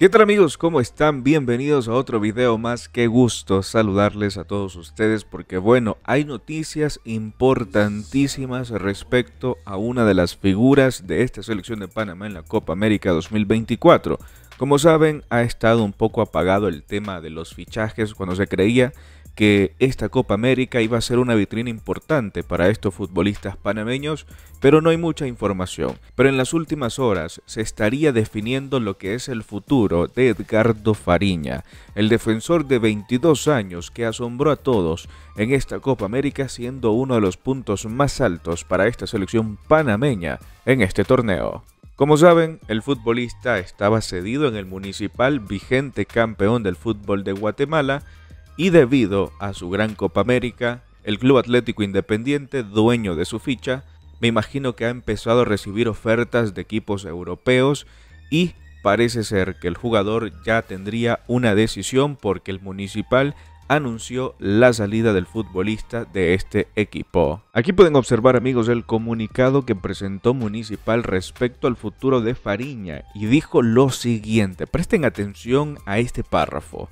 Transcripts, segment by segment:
¿Qué tal amigos? ¿Cómo están? Bienvenidos a otro video más. Qué gusto saludarles a todos ustedes porque bueno, hay noticias importantísimas respecto a una de las figuras de esta selección de Panamá en la Copa América 2024. Como saben, ha estado un poco apagado el tema de los fichajes cuando se creía que esta Copa América iba a ser una vitrina importante para estos futbolistas panameños, pero no hay mucha información. Pero en las últimas horas se estaría definiendo lo que es el futuro de Edgardo Fariña, el defensor de 22 años que asombró a todos en esta Copa América siendo uno de los puntos más altos para esta selección panameña en este torneo. Como saben, el futbolista estaba cedido en el municipal vigente campeón del fútbol de Guatemala y debido a su gran Copa América, el Club Atlético Independiente, dueño de su ficha, me imagino que ha empezado a recibir ofertas de equipos europeos y parece ser que el jugador ya tendría una decisión porque el municipal anunció la salida del futbolista de este equipo. Aquí pueden observar amigos el comunicado que presentó Municipal respecto al futuro de Fariña y dijo lo siguiente, presten atención a este párrafo.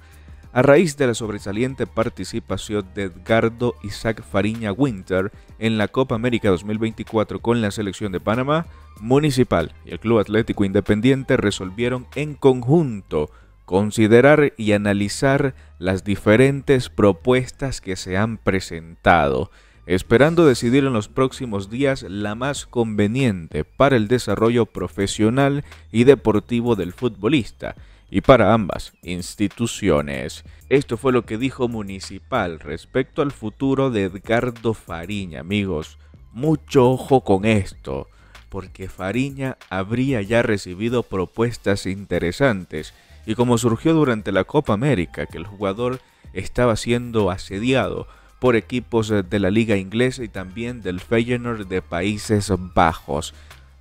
A raíz de la sobresaliente participación de Edgardo Isaac Fariña Winter en la Copa América 2024 con la selección de Panamá, Municipal y el Club Atlético Independiente resolvieron en conjunto considerar y analizar las diferentes propuestas que se han presentado, esperando decidir en los próximos días la más conveniente para el desarrollo profesional y deportivo del futbolista y para ambas instituciones. Esto fue lo que dijo Municipal respecto al futuro de Edgardo Fariña, amigos. Mucho ojo con esto, porque Fariña habría ya recibido propuestas interesantes y como surgió durante la Copa América que el jugador estaba siendo asediado por equipos de la liga inglesa y también del Feyenoord de Países Bajos.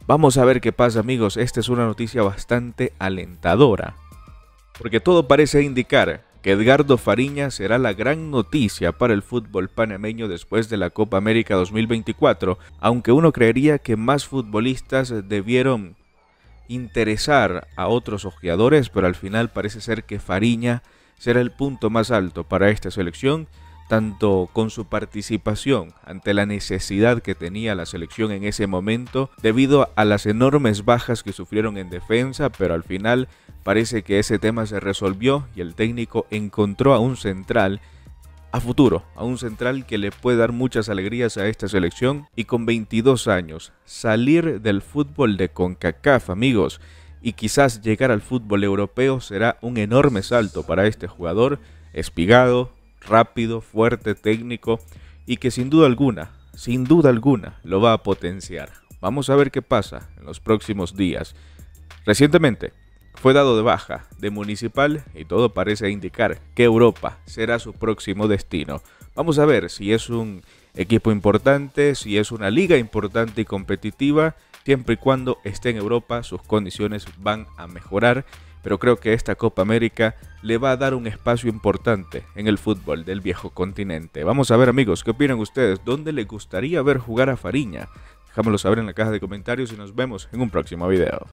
Vamos a ver qué pasa amigos, esta es una noticia bastante alentadora porque todo parece indicar que Edgardo Fariña será la gran noticia para el fútbol panameño después de la Copa América 2024, aunque uno creería que más futbolistas debieron interesar a otros ojeadores, pero al final parece ser que Fariña será el punto más alto para esta selección tanto con su participación ante la necesidad que tenía la selección en ese momento debido a las enormes bajas que sufrieron en defensa, pero al final parece que ese tema se resolvió y el técnico encontró a un central a futuro, a un central que le puede dar muchas alegrías a esta selección y con 22 años salir del fútbol de CONCACAF, amigos, y quizás llegar al fútbol europeo será un enorme salto para este jugador, espigado, rápido, fuerte, técnico y que sin duda alguna, sin duda alguna, lo va a potenciar. Vamos a ver qué pasa en los próximos días. Recientemente fue dado de baja de Municipal y todo parece indicar que Europa será su próximo destino. Vamos a ver si es un equipo importante, si es una liga importante y competitiva. Siempre y cuando esté en Europa sus condiciones van a mejorar pero creo que esta Copa América le va a dar un espacio importante en el fútbol del viejo continente. Vamos a ver amigos, ¿qué opinan ustedes? ¿Dónde les gustaría ver jugar a Fariña? Déjamelo saber en la caja de comentarios y nos vemos en un próximo video.